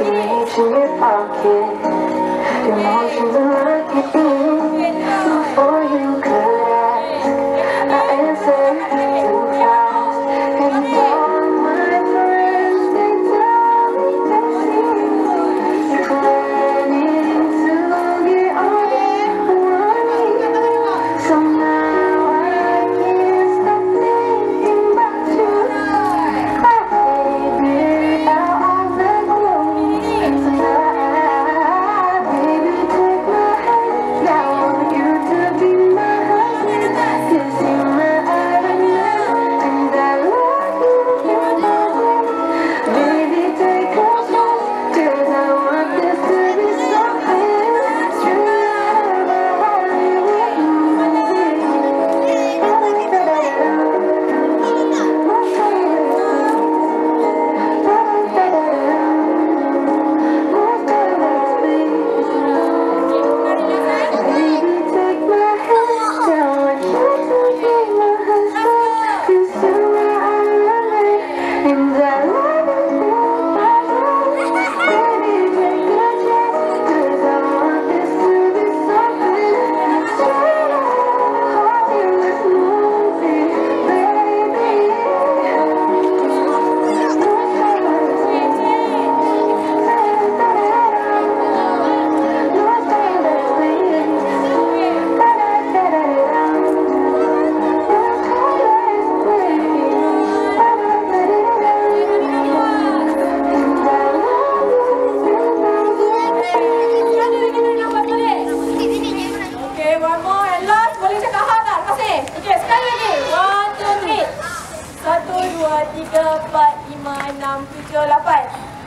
me to your pocket. rompió la pala.